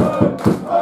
Woo!